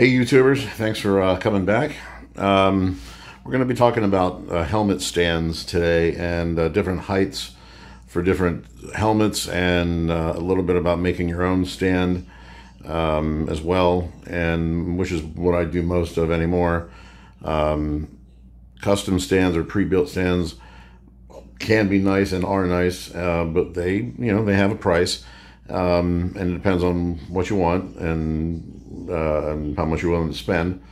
Hey YouTubers, thanks for uh, coming back. Um, we're going to be talking about uh, helmet stands today and uh, different heights for different helmets and uh, a little bit about making your own stand um, as well, and which is what I do most of anymore. Um, custom stands or pre-built stands can be nice and are nice, uh, but they, you know, they have a price, um, and it depends on what you want and uh, and how much you're willing to spend.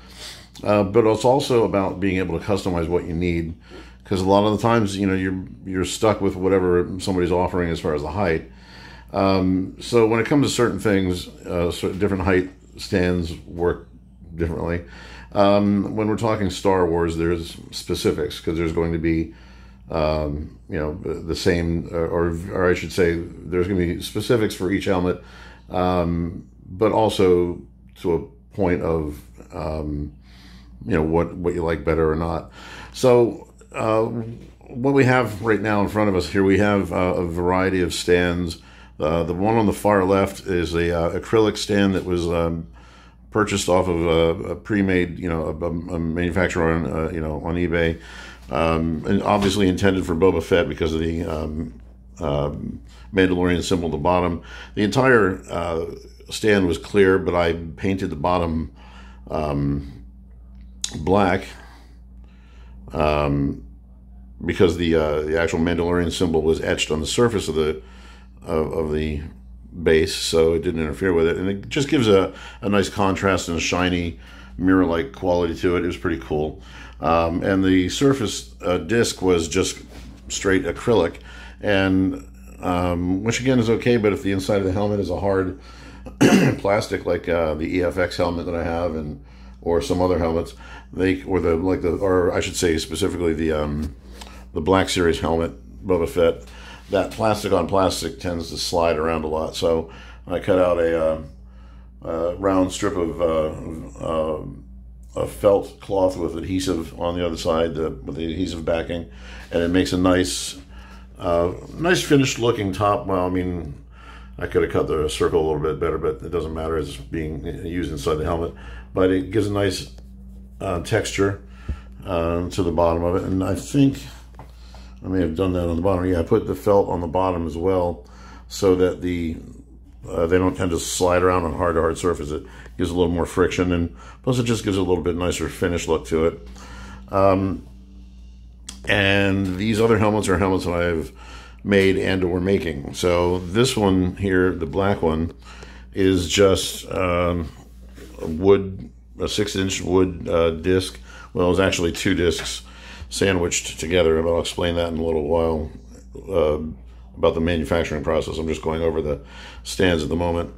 Uh, but it's also about being able to customize what you need, because a lot of the times, you know, you're you're stuck with whatever somebody's offering as far as the height. Um, so when it comes to certain things, uh, different height stands work differently. Um, when we're talking Star Wars, there's specifics because there's going to be, um, you know, the same, or, or I should say, there's going to be specifics for each helmet, um, but also to a point of um, you know what what you like better or not. So uh, what we have right now in front of us here, we have uh, a variety of stands. Uh, the one on the far left is a uh, acrylic stand that was um, purchased off of a, a pre-made, you know, a, a manufacturer on uh, you know on eBay, um, and obviously intended for Boba Fett because of the um, um Mandalorian symbol at the bottom. The entire uh, stand was clear, but I painted the bottom um, black um, because the uh, the actual Mandalorian symbol was etched on the surface of the of, of, the base, so it didn't interfere with it, and it just gives a, a nice contrast and a shiny mirror-like quality to it. It was pretty cool, um, and the surface uh, disc was just straight acrylic, and um, which again is okay, but if the inside of the helmet is a hard plastic like uh, the EFX helmet that I have, and or some other helmets. They or the like the or I should say specifically the um, the Black Series helmet Boba Fett. That plastic on plastic tends to slide around a lot, so I cut out a, uh, a round strip of uh, uh, a felt cloth with adhesive on the other side, the, with the adhesive backing, and it makes a nice, uh, nice finished looking top. Well, I mean, I could have cut the circle a little bit better, but it doesn't matter. It's being used inside the helmet. But it gives a nice uh, texture uh, to the bottom of it. And I think I may have done that on the bottom. Yeah, I put the felt on the bottom as well so that the uh, they don't tend to slide around on hard to hard surface. It gives a little more friction and plus it just gives a little bit nicer finish look to it. Um, and these other helmets are helmets that I've made and or making. So this one here, the black one, is just um, a wood, a six inch wood uh, disc. Well, it was actually two discs sandwiched together, I'll explain that in a little while uh, about the manufacturing process. I'm just going over the stands at the moment.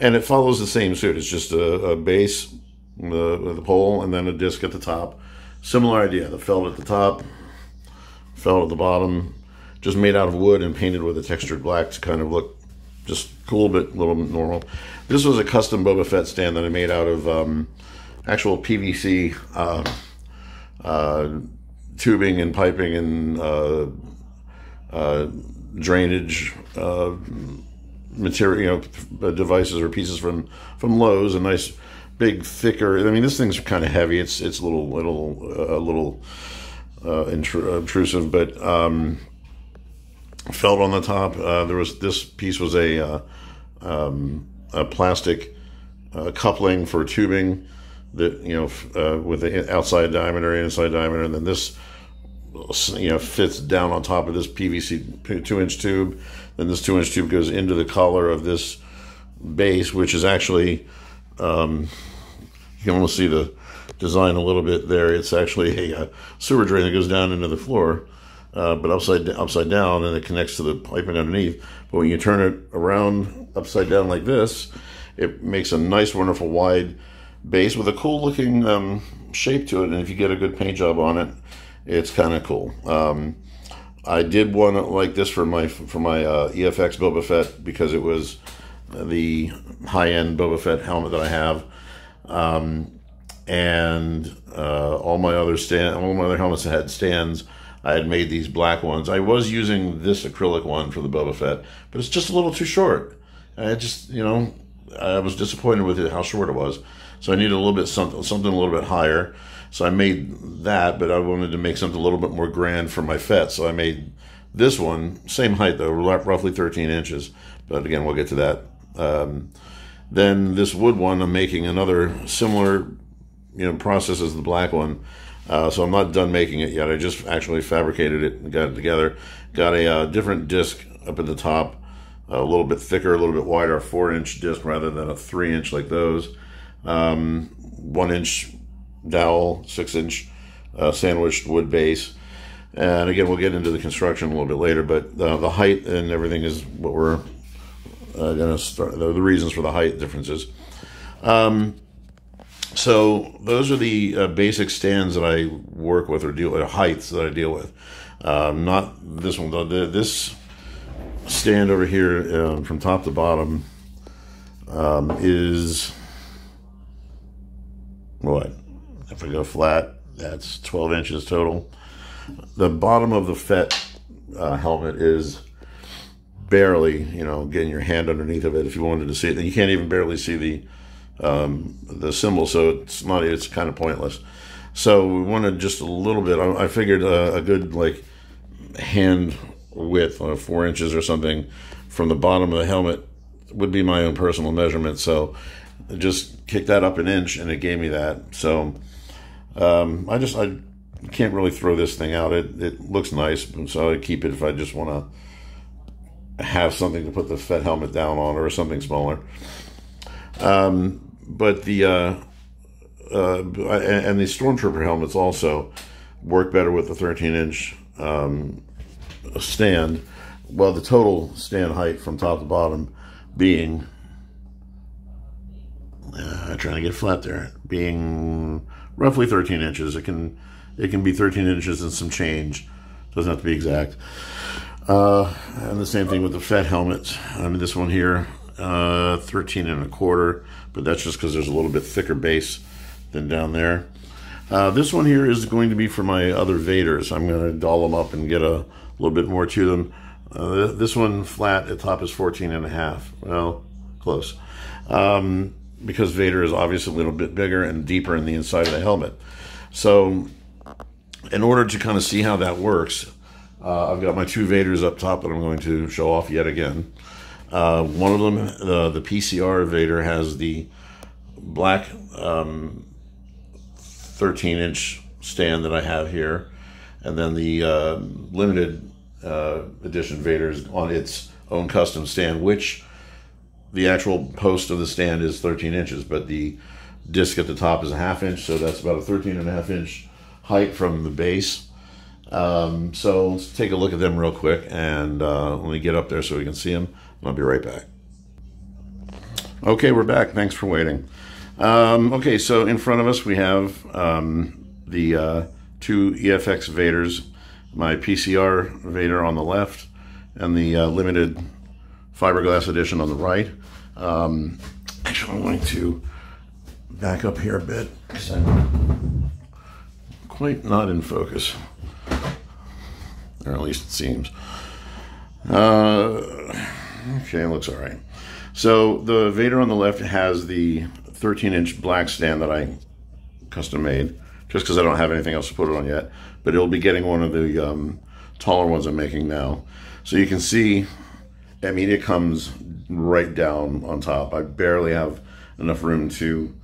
And it follows the same suit. It's just a, a base, the, the pole, and then a disc at the top. Similar idea. The felt at the top, felt at the bottom, just made out of wood and painted with a textured black to kind of look just cool, but a little bit normal. This was a custom Boba Fett stand that I made out of um, actual PVC uh, uh, tubing and piping and uh, uh drainage uh, material, you know, devices or pieces from from Lowe's. A nice, big, thicker. I mean, this thing's kind of heavy. It's it's a little little a little uh, intrusive, but um, felt on the top. Uh, there was this piece was a uh, um, a plastic uh, coupling for tubing that you know uh, with the outside diameter, inside diameter, and then this you know fits down on top of this PVC two inch tube. Then this two inch tube goes into the collar of this base, which is actually um, you can almost see the design a little bit there. It's actually a, a sewer drain that goes down into the floor uh, but upside upside down, and it connects to the piping underneath. But when you turn it around upside down like this, it makes a nice, wonderful wide base with a cool looking um, shape to it. And if you get a good paint job on it, it's kind of cool. Um, I did one like this for my for my uh, EFX Boba Fett because it was the high end Boba Fett helmet that I have. Um, and uh, all my other stand, all my other helmets that had stands I had made these black ones. I was using this acrylic one for the Boba Fett, but it's just a little too short. I just, you know, I was disappointed with it how short it was. So I needed a little bit something something a little bit higher. So I made that, but I wanted to make something a little bit more grand for my Fett. So I made this one, same height though, roughly 13 inches. But again, we'll get to that. Um, then this wood one, I'm making another similar, you know, process as the black one. Uh, so I'm not done making it yet. I just actually fabricated it and got it together. Got a uh, different disc up at the top, a little bit thicker, a little bit wider, a four inch disc rather than a three inch like those. Um, one inch dowel, six inch uh, sandwiched wood base. And again, we'll get into the construction a little bit later, but uh, the height and everything is what we're uh, going to start, the, reasons for the height differences. Um, so those are the uh, basic stands that I work with or deal with, heights that I deal with. Um, not this one, though. This stand over here um, from top to bottom um, is what? If I go flat, that's 12 inches total. The bottom of the Fett uh, helmet is barely, you know, getting your hand underneath of it if you wanted to see it. And you can't even barely see the um, the symbol, so it's not, it's kind of pointless. So we wanted just a little bit, I, I figured a, a, good like hand width, uh, four inches or something from the bottom of the helmet would be my own personal measurement. So just kicked that up an inch and it gave me that. So um, I just, I can't really throw this thing out. It, it looks nice, so I keep it if I just want to have something to put the Fett helmet down on or something smaller. Um, but the uh, uh, and, the stormtrooper helmets also work better with the 13 inch um, stand. Well, the total stand height from top to bottom being uh, trying to get flat there, being roughly 13 inches. It can it can be 13 inches and some change. Doesn't have to be exact. Uh, and the same thing with the Fett helmets. I mean, this one here, uh, 13 and a quarter but that's just because there's a little bit thicker base than down there. Uh, this one here is going to be for my other Vaders. I'm going to doll them up and get a little bit more to them. Uh, this one flat at top is 14 and a half. Well, close. Um, because Vader is obviously a little bit bigger and deeper in the inside of the helmet. So in order to kind of see how that works, uh, I've got my two Vaders up top that I'm going to show off yet again. Uh, one of them, the, the PCR Vader, has the black um, 13 inch stand that I have here, and then the uh, limited uh, edition Vader's on its own custom stand, which the actual post of the stand is 13 inches, but the disc at the top is a half inch, so that's about a 13 and a half inch height from the base. Um, so let's take a look at them real quick, and uh, let me get up there so we can see them. and I'll be right back. Okay, we're back. Thanks for waiting. Um, okay, so in front of us we have um, the uh, two EFX Vaders, my PCR Vader on the left, and the uh, limited fiberglass edition on the right. Um, actually, I'm going to back up here a bit because I'm quite not in focus, or at least it seems. Uh, Okay, looks all right. So the Vader on the left has the 13 inch black stand that I custom made, just because I don't have anything else to put it on yet. But it'll be getting one of the um, taller ones I'm making now. So you can see, I mean, it comes right down on top. I barely have enough room to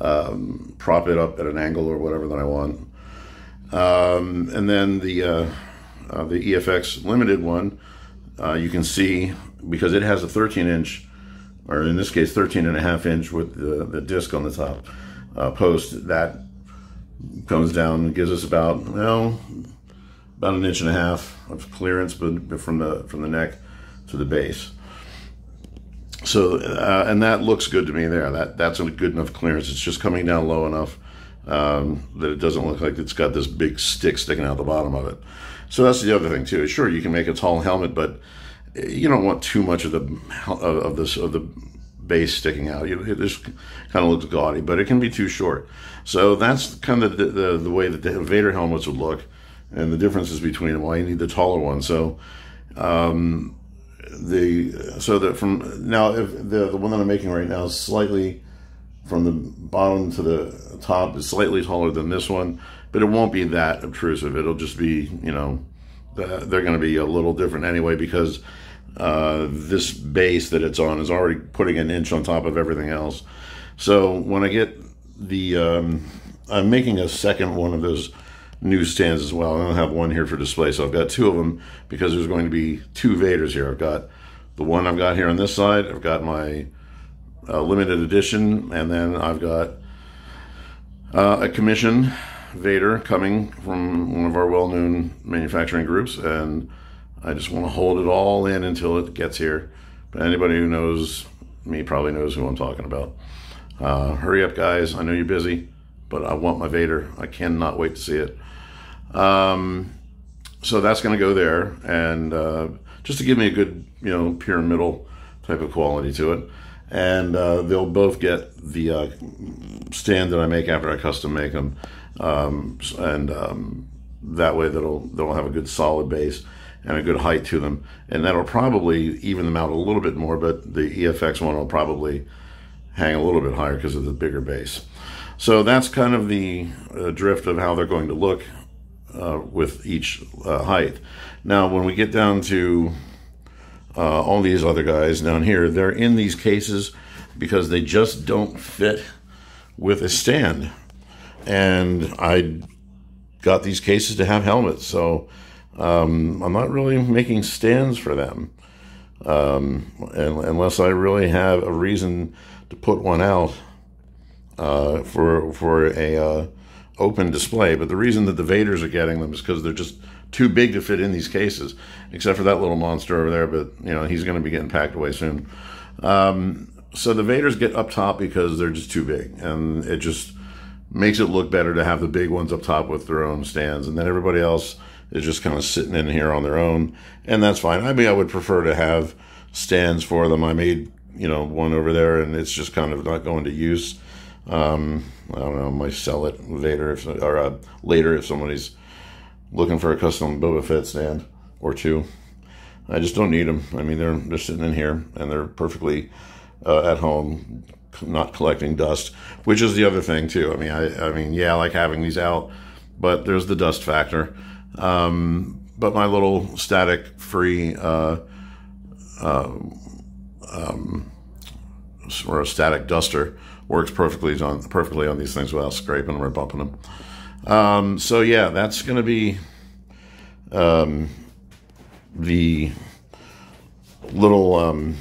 um, prop it up at an angle or whatever that I want. Um, and then the uh, uh, the EFX limited one, uh, you can see because it has a 13 inch, or in this case, 13 and a half inch with the, the disc on the top uh, post that comes down and gives us about, well, about an inch and a half of clearance but from the from the neck to the base. So, uh, and that looks good to me there. That That's a good enough clearance. It's just coming down low enough um, that it doesn't look like it's got this big stick sticking out the bottom of it. So that's the other thing too. Sure, you can make a tall helmet, but you don't want too much of the of this of the base sticking out. It just kind of looks gaudy, but it can be too short. So that's kind of the, the, the way that the Vader helmets would look, and the differences between them. Why you need the taller one. So um, the so that from now if the the one that I'm making right now is slightly from the bottom to the top is slightly taller than this one, but it won't be that obtrusive. It'll just be you know they're going to be a little different anyway because uh, this base that it's on is already putting an inch on top of everything else. So when I get the, um, I'm making a second one of those newsstands as well. I don't have one here for display, so I've got two of them because there's going to be two Vaders here. I've got the one I've got here on this side. I've got my uh, limited edition, and then I've got uh, a commission Vader coming from one of our well-known manufacturing groups, and I just want to hold it all in until it gets here. But anybody who knows me probably knows who I'm talking about. Uh, hurry up, guys. I know you're busy, but I want my Vader. I cannot wait to see it. Um, so that's going to go there, and uh, just to give me a good, you know, pyramidal type of quality to it. And uh, they'll both get the uh, stand that I make after I custom make them, um, and um, that way they'll they'll have a good solid base and a good height to them, and that'll probably even them out a little bit more. But the EFX one will probably hang a little bit higher because of the bigger base. So that's kind of the uh, drift of how they're going to look uh, with each uh, height. Now, when we get down to uh, all these other guys down here, they're in these cases because they just don't fit with a stand. And I got these cases to have helmets, so um, I'm not really making stands for them. Um, unless I really have a reason to put one out uh, for for a uh, open display. But the reason that the Vaders are getting them is because they're just too big to fit in these cases, except for that little monster over there. But you know he's going to be getting packed away soon. Um, so the Vaders get up top because they're just too big, and it just makes it look better to have the big ones up top with their own stands, and then everybody else is just kind of sitting in here on their own, and that's fine. I mean, I would prefer to have stands for them. I made you know one over there, and it's just kind of not going to use. Um, I don't know. I might sell it later if or uh, later if somebody's looking for a custom Boba Fett stand or two. I just don't need them. I mean, they're they're sitting in here and they're perfectly uh, at home, not collecting dust, which is the other thing too. I mean, I I mean, yeah, I like having these out, but there's the dust factor. Um, but my little static free uh, uh, um, or a static duster works perfectly on perfectly on these things without scraping them or bumping them. Um, so yeah, that's going to be um, the little um,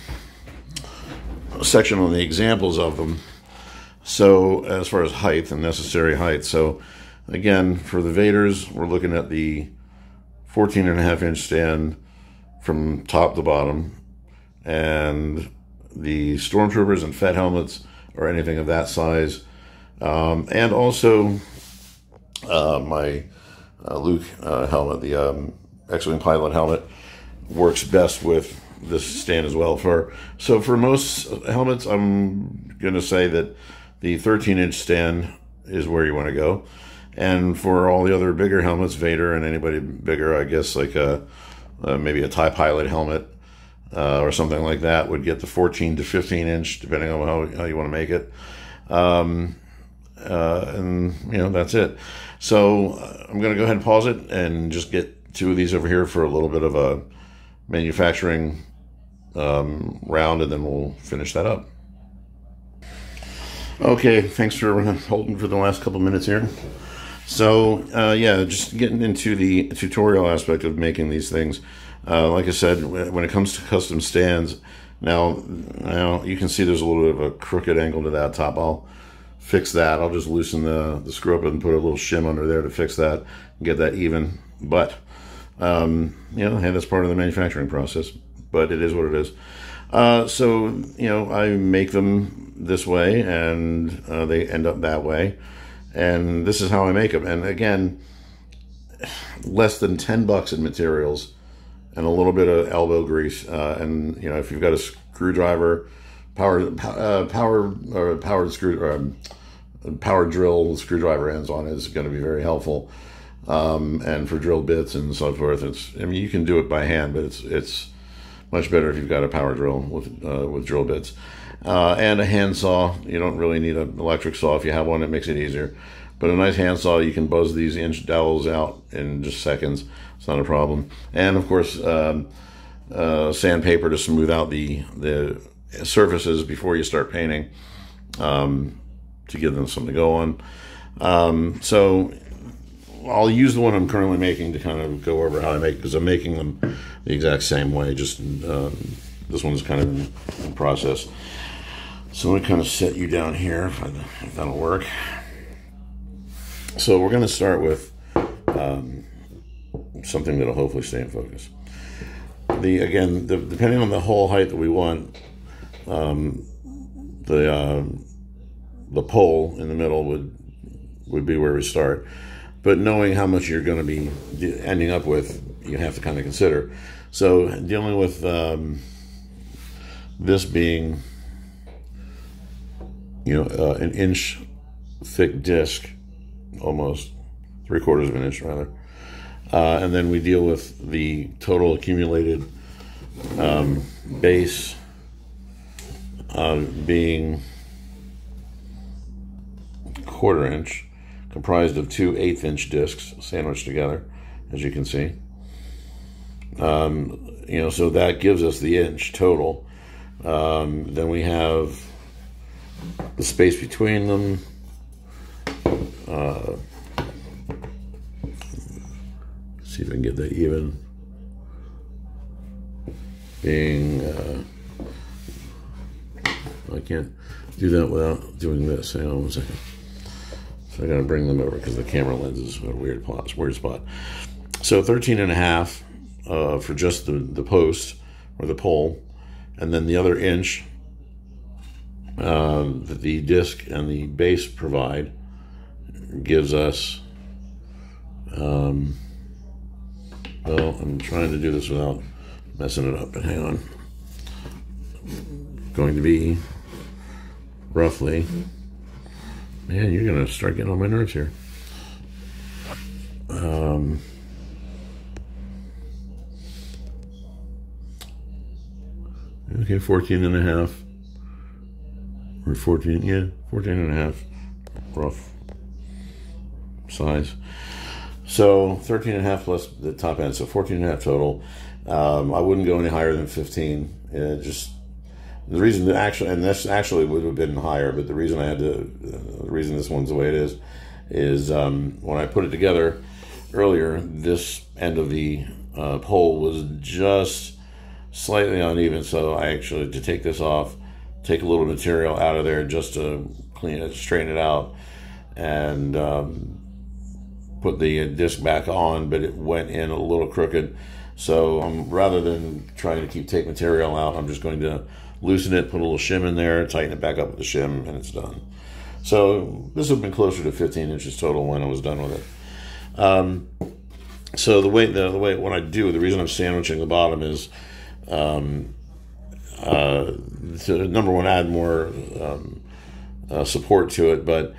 section on the examples of them. So as far as height and necessary height, so again for the Vaders, we're looking at the 14 and a half inch stand from top to bottom, and the stormtroopers and Fett helmets or anything of that size. Um, and also uh, my uh, Luke uh, helmet, the um, X-wing pilot helmet, works best with this stand as well. For so for most helmets, I'm going to say that the 13 inch stand is where you want to go. And for all the other bigger helmets, Vader and anybody bigger, I guess like a, uh, maybe a TIE pilot helmet uh, or something like that would get the 14 to 15 inch, depending on how, how you want to make it. Um, uh, and, you know, that's it. So uh, I'm going to go ahead and pause it and just get two of these over here for a little bit of a manufacturing um, round, and then we'll finish that up. Okay, thanks for holding for the last couple minutes here. So, uh, yeah, just getting into the tutorial aspect of making these things. Uh, like I said, when it comes to custom stands, now, now you can see there's a little bit of a crooked angle to that top. I'll fix that. I'll just loosen the, the screw up and put a little shim under there to fix that and get that even. But, um, you know, hey, that's part of the manufacturing process, but it is what it is. Uh, so, you know, I make them this way and uh, they end up that way. And this is how I make them. And again, less than 10 bucks in materials and a little bit of elbow grease. Uh, and you know, if you've got a screwdriver, power, uh, power, or powered screw, or um, power drill screwdriver ends on is going to be very helpful. Um, and for drill bits and so forth, it's I mean you can do it by hand, but it's it's Much better if you've got a power drill with uh, with drill bits. Uh, and a handsaw. You don't really need an electric saw. If you have one, it makes it easier. But a nice handsaw, you can buzz these inch dowels out in just seconds. It's not a problem. And of course, um, uh, sandpaper to smooth out the the surfaces before you start painting um, to give them something to go on. Um, so I'll use the one I'm currently making to kind of go over how I make because I'm making them the exact same way. Just um, this one's kind of in process. So I'm to kind of set you down here if, I, if that'll work. So we're going to start with um, something that'll hopefully stay in focus. The again, the, depending on the hole height that we want, um, the uh, the pole in the middle would would be where we start. But knowing how much you're going to be ending up with, you have to kind of consider. So dealing with um, this being, you know, uh, an inch thick disc, almost three quarters of an inch rather. Uh, and then we deal with the total accumulated um, base uh, being quarter inch, comprised of two eighth inch discs sandwiched together, as you can see. Um, you know, so that gives us the inch total. Um, then we have the space between them. Uh, see if I can get that even. Being, uh, I can't do that without doing this. Hang on one second. So I got to bring them over because the camera lens is a weird spot. Weird spot. So 13 and a half uh, for just the, the post or the pole, and then the other inch uh, that the disc and the base provide gives us. Um, well, I'm trying to do this without messing it up, but hang on. Going to be roughly. Man, you're gonna start getting on my nerves here. Um, okay, 14 and a half. Or 14, yeah, 14 and a half. Rough size. So 13 and a half plus the top end, so 14 and a half total. Um, I wouldn't go any higher than 15. It just the reason that actually, and this actually would have been higher, but the reason I had to, uh, the reason this one's the way it is, is um, when I put it together earlier, this end of the uh, pole was just slightly uneven. So I actually, to take this off, take a little material out of there just to clean it, straighten it out, and um, put the disc back on, but it went in a little crooked. So um, rather than trying to keep tape material out, I'm just going to loosen it, put a little shim in there, tighten it back up with the shim, and it's done. So this would have been closer to 15 inches total when I was done with it. Um, so the way the, the, way what I do, the reason I'm sandwiching the bottom is, um, uh, to number one, add more um, uh, support to it, but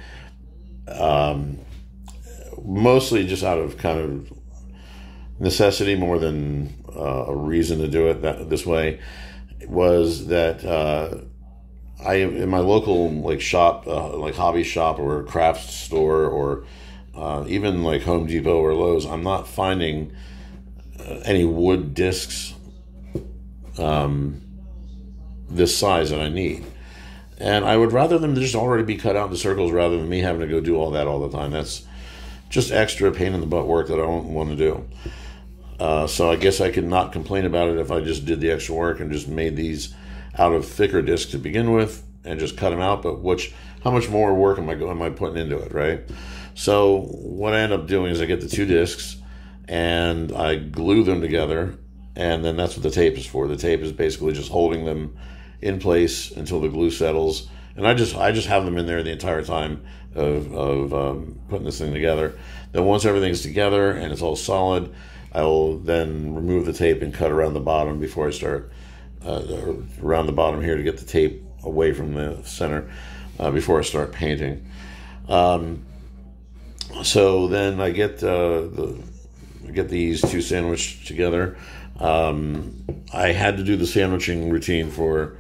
um, mostly just out of kind of necessity more than uh, a reason to do it that this way was that uh, I in my local like shop, uh, like hobby shop or craft store or uh, even like Home Depot or Lowe's, I'm not finding uh, any wood discs um, this size that I need. And I would rather them just already be cut out into circles rather than me having to go do all that all the time. That's just extra pain in the butt work that I don't want to do. Uh, so I guess I could not complain about it if I just did the extra work and just made these out of thicker discs to begin with and just cut them out. But which, how much more work am I am I putting into it, right? So what I end up doing is I get the two discs and I glue them together, and then that's what the tape is for. The tape is basically just holding them in place until the glue settles, and I just I just have them in there the entire time of of um, putting this thing together. Then once everything's together and it's all solid I will then remove the tape and cut around the bottom before I start uh, around the bottom here to get the tape away from the center uh, before I start painting. Um, so then I get uh, the I get these two sandwiched together. Um, I had to do the sandwiching routine for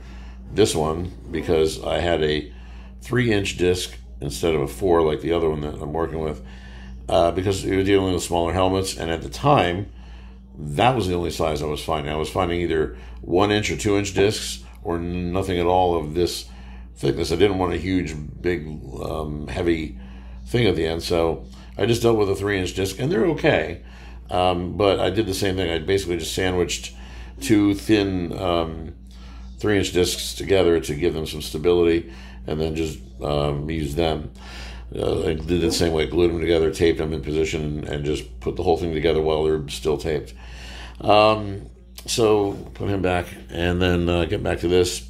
this one because I had a three inch disc instead of a four like the other one that I'm working with uh, because we were dealing with smaller helmets. And at the time, that was the only size I was finding. I was finding either one inch or two inch discs or nothing at all of this thickness. I didn't want a huge, big, um, heavy thing at the end. So I just dealt with a three inch disc, and they're okay. Um, but I did the same thing. I basically just sandwiched two thin um, three inch discs together to give them some stability, and then just um, used them. Uh, I did it the same way, glued them together, taped them in position, and, just put the whole thing together while they're still taped. Um, so put him back, and then uh, get back to this.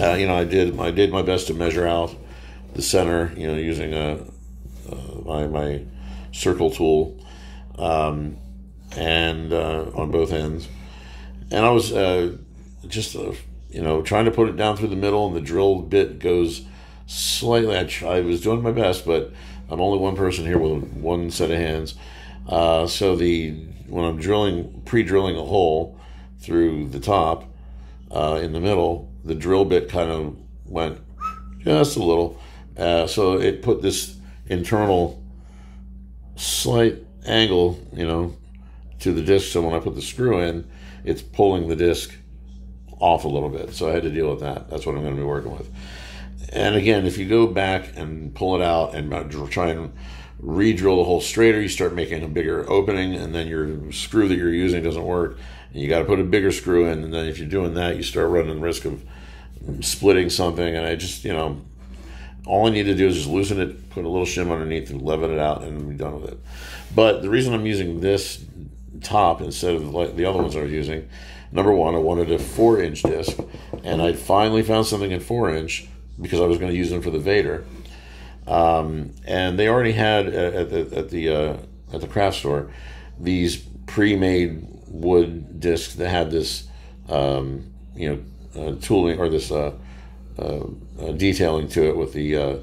Uh, you know, I did I did my best to measure out the center. You know, using a uh, my my circle tool, um, and uh, on both ends, and I was uh, just you know trying to put it down through the middle, and the drill bit goes slightly. I, I was doing my best, but I'm only one person here with one set of hands. Uh, so the when I'm drilling, pre-drilling a hole through the top uh, in the middle, the drill bit kind of went just a little. Uh, so it put this internal slight angle, you know, to the disc. So when I put the screw in, it's pulling the disc off a little bit. So I had to deal with that. That's what I'm going to be working with. And again, if you go back and pull it out and uh, try and re-drill the hole straighter, you start making a bigger opening, and then your screw that you're using doesn't work. And you got to put a bigger screw in, and then if you're doing that, you start running the risk of splitting something. And I just, you know, all I need to do is just loosen it, put a little shim underneath, and level it out, and be done with it. But the reason I'm using this top instead of like the other ones I was using, number one, I wanted a four-inch disc, and I finally found something in four-inch because I was going to use them for the Vader. Um, and they already had at, at, at the uh, at the craft store these pre-made wood discs that had this um, you know uh, tooling or this uh, uh, uh detailing to it with the uh,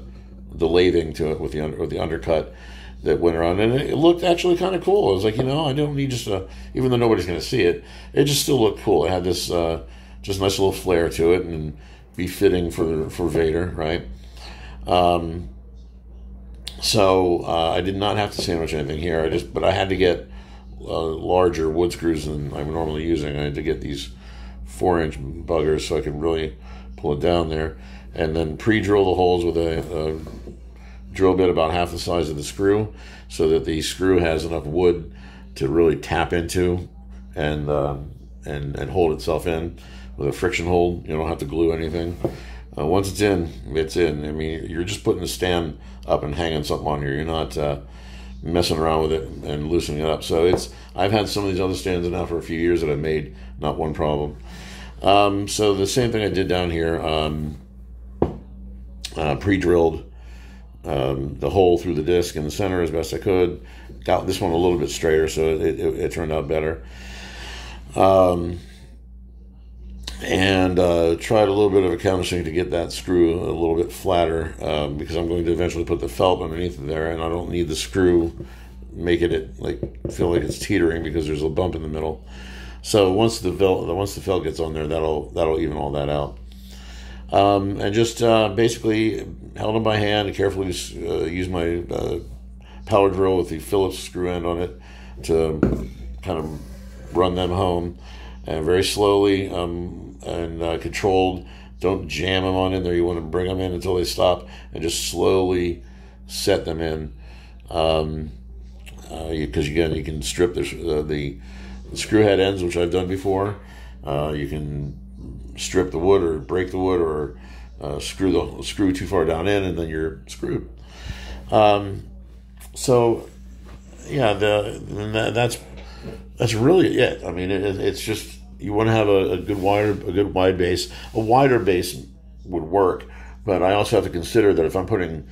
the lathing to it with the under, with the undercut that went around and it looked actually kind of cool. I was like, you know, I don't need just a even though nobody's going to see it, it just still looked cool. It had this just nice little flair to it and be fitting for for Vader, right? Um, so uh, I did not have to sandwich anything here. I just, but I had to get uh, larger wood screws than I'm normally using. I had to get these four inch buggers so I could really pull it down there, and then pre-drill the holes with a, a drill bit about half the size of the screw, so that the screw has enough wood to really tap into and uh, and and hold itself in with a friction hold. You don't have to glue anything. Uh, once it's in, it's in. I mean, you're just putting the stand up and hanging something on here. You're not uh, messing around with it and loosening it up. So it's. I've had some of these other stands now for a few years that I've made not one problem. Um, so the same thing I did down here, um, uh, pre-drilled um, the hole through the disc in the center as best I could. Got this one a little bit straighter, so it, it, it turned out better. Um, and uh, tried a little bit of a countersink to get that screw a little bit flatter um, because I'm going to eventually put the felt underneath there, and I don't need the screw making it like feel like it's teetering because there's a bump in the middle. So once the felt once the felt gets on there, that'll that'll even all that out. Um, and just uh, basically held them by hand and carefully uh, use my uh, power drill with the Phillips screw end on it to kind of run them home and very slowly um, and uh, controlled. Don't jam them on in there. You want to bring them in until they stop and just slowly set them in. Um, because uh, again, you can strip the, uh, the screw head ends, which I've done before. Uh, you can strip the wood or break the wood or uh, screw the screw too far down in, and then you're screwed. Um, so, yeah, the, that's that's really it. I mean, it, it's just you want to have a, a, good wider, a good wide base. A wider base would work, but I also have to consider that if I'm putting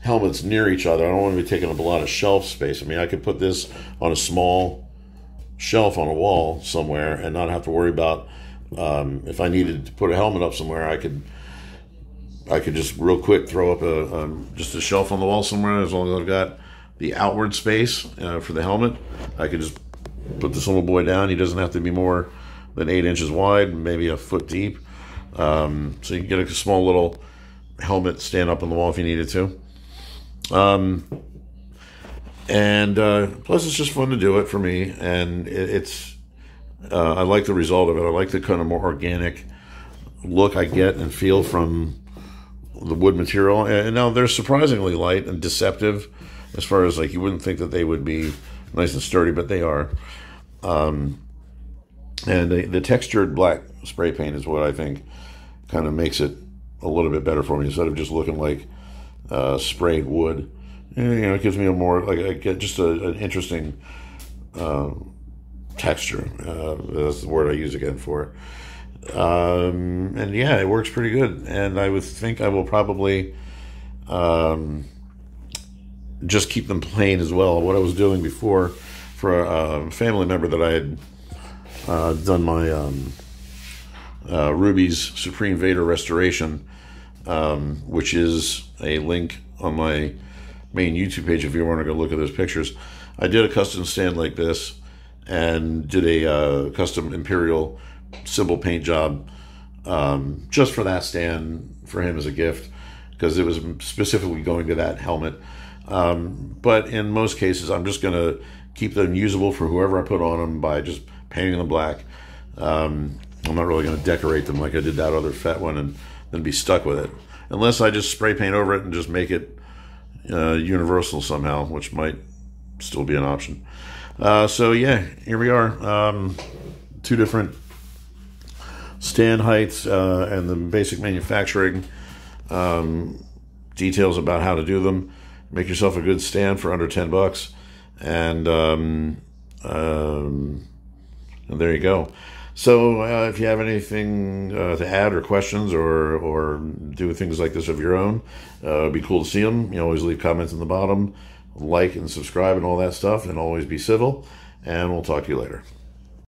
helmets near each other, I don't want to be taking up a lot of shelf space. I mean, I could put this on a small shelf on a wall somewhere and not have to worry about um, if I needed to put a helmet up somewhere. I could I could just real quick throw up a um, just a shelf on the wall somewhere as long as I've got the outward space uh, for the helmet. I could just put this little boy down. He doesn't have to be more than eight inches wide, maybe a foot deep. Um, so you can get a small little helmet stand up on the wall if you needed to. Um, and uh, plus, it's just fun to do it for me, and it, it's uh, I like the result of it. I like the kind of more organic look I get and feel from the wood material. And now they're surprisingly light and deceptive, as far as like you wouldn't think that they would be nice and sturdy, but they are. Um, and the, the textured black spray paint is what I think kind of makes it a little bit better for me instead of just looking like uh, sprayed wood. You know, it gives me a more like I get just a, an interesting uh, texture. Uh, that's the word I use again for it. Um, and yeah, it works pretty good. And I would think I will probably um, just keep them plain as well. What I was doing before for a family member that I had uh, done my um, uh, Rubie's Supreme Vader restoration, um, which is a link on my main YouTube page if you want to go look at those pictures. I did a custom stand like this and did a uh, custom Imperial symbol paint job um, just for that stand for him as a gift because it was specifically going to that helmet. Um, but in most cases, I'm just going to keep them usable for whoever I put on them by just painting them black. Um, I'm not really going to decorate them like I did that other Fett one and then be stuck with it. Unless I just spray paint over it and just make it uh, universal somehow, which might still be an option. Uh, so yeah, here we are. Um, two different stand heights uh, and the basic manufacturing um, details about how to do them. Make yourself a good stand for under 10 bucks. And, um, um and there you go. So uh, if you have anything uh, to add or questions or or do things like this of your own, uh, it'd be cool to see them. You always leave comments in the bottom, like and subscribe and all that stuff, and always be civil. And we'll talk to you later.